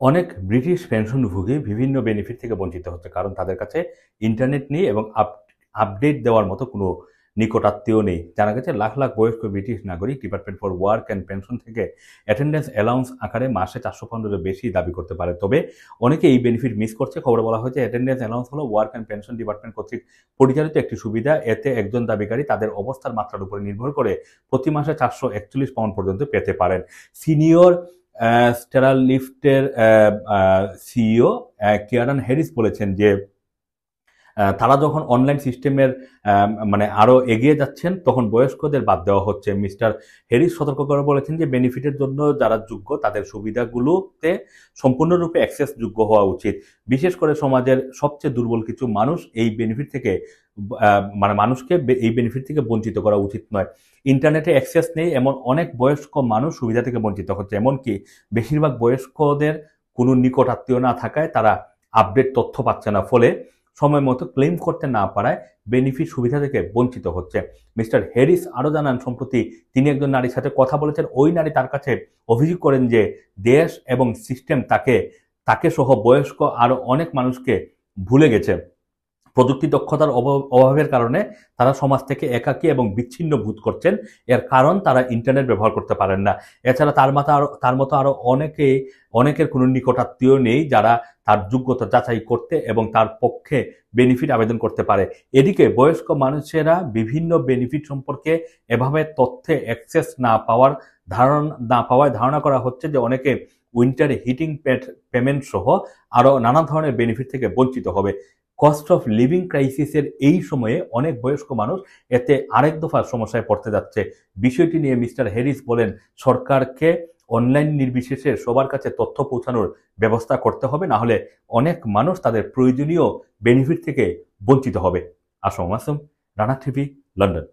অনেক ব্রিটিশ পেনশনভোগী বিভিন্ন বেনিফিট থেকে বঞ্চিত হচ্ছে কারণ তাদের কাছে ইন্টারনেট নেই এবং আপডেট দেওয়ার মতো কোনো নিকটাত্মীয় নেই। জানা গেছে লাখ লাখ বয়স্ক ব্রিটিশ নাগরিক department for work and pension থেকে অ্যাটেন্ডেন্স অ্যালাউন্স আকারে মাসে চারশো পনেরো বেশি দাবি করতে পারে। তবে অনেকে এই বেনিফিট মিস করছে। খবরে বলা হয়েছে অ্যাটেন্ডেন্স অ্যালাউন্স হলো ওয়ার্ক অ্যান্ড পেনশন ডিপার্টমেন্ট কর্তৃক পরিচালিত একটি সুবিধা। এতে একজন দাবিকারী তাদের অবস্থার মাত্রার উপরে নির্ভর করে প্রতি মাসে চারশো একচল্লিশ পাউন্ড পর্যন্ত পেতে পারেন। সিনিয়র স্টেরাল লিফটের সিইও কিয়ারান হ্যারিস বলেছেন যে তারা যখন অনলাইন সিস্টেমের মানে আরও এগিয়ে যাচ্ছেন, তখন বয়স্কদের বাদ দেওয়া হচ্ছে। মিস্টার হেরিস সতর্ক করে বলেছেন যে বেনিফিটের জন্য যারা যোগ্য, তাদের সুবিধাগুলোতে সম্পূর্ণরূপে অ্যাক্সেস যোগ্য হওয়া উচিত। বিশেষ করে সমাজের সবচেয়ে দুর্বল কিছু মানুষ এই বেনিফিট থেকে মানে মানুষকে এই বেনিফিট থেকে বঞ্চিত করা উচিত নয়। ইন্টারনেটে অ্যাক্সেস নেই এমন অনেক বয়স্ক মানুষ সুবিধা থেকে বঞ্চিত হচ্ছে। এমনকি বেশিরভাগ বয়স্কদের কোনো নিকট আত্মীয় না থাকায় তারা আপডেট তথ্য পাচ্ছে না। ফলে সময় মতো ক্লেম করতে না পারায় বেনিফিট সুবিধা থেকে বঞ্চিত হচ্ছে। মিস্টার হ্যারিস আরও জানান, সম্প্রতি তিনি একজন নারীর সাথে কথা বলেছেন। ওই নারী তার কাছে অভিযোগ করেন যে দেশ এবং সিস্টেম তাকে তাকে সহ বয়স্ক আরও অনেক মানুষকে ভুলে গেছে। প্রযুক্তি দক্ষতার অভাবের কারণে তারা সমাজ থেকে একাকী এবং বিচ্ছিন্ন বোধ করছেন। এর কারণ তারা ইন্টারনেট ব্যবহার করতে পারেন না। এছাড়া তার মতো আরও, তার মতো আরও অনেকে, অনেকের কোনো নিকটাত্মীয় নেই যারা তার যোগ্যতা যাচাই করতে এবং তার পক্ষে বেনিফিট আবেদন করতে পারে। এদিকে বয়স্ক মানুষেরা বিভিন্ন বেনিফিট সম্পর্কে এভাবে তথ্যে অ্যাক্সেস না পাওয়ার ধারণা, না পাওয়ায় ধারণা করা হচ্ছে যে অনেকে উইন্টার হিটিং পেমেন্ট সহ আরও নানা ধরনের বেনিফিট থেকে বঞ্চিত হবে। কস্ট অফ লিভিং ক্রাইসিসের এই সময়ে অনেক বয়স্ক মানুষ এতে আরেক দফার সমস্যায় পড়তে যাচ্ছে। বিষয়টি নিয়ে মিস্টার হ্যারিস বলেন, সরকারকে অনলাইন নির্বিশেষে সবার কাছে তথ্য পৌঁছানোর ব্যবস্থা করতে হবে, না হলে অনেক মানুষ তাদের প্রয়োজনীয় বেনিফিট থেকে বঞ্চিত হবে। Assam Assam, Rana TV, London.